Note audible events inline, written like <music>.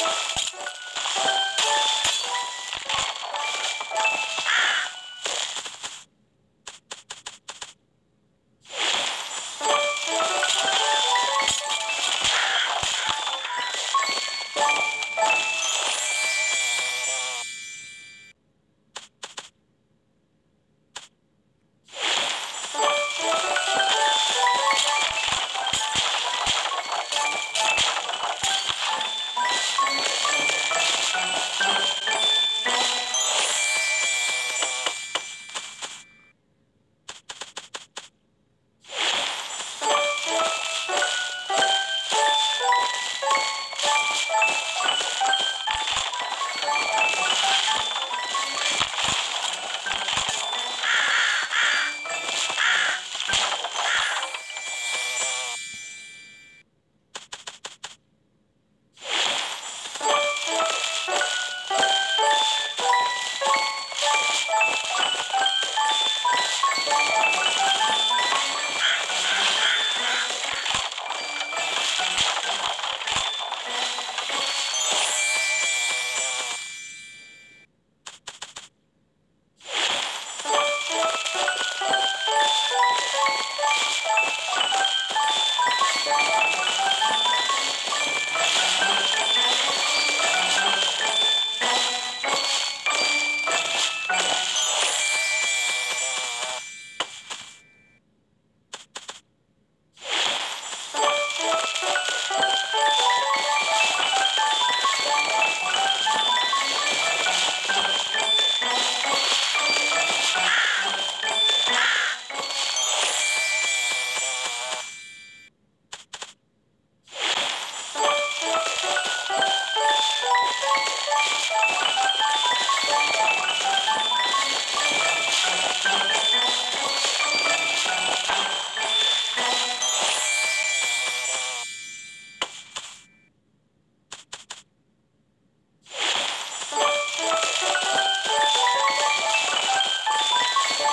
you. Thank you. you <laughs>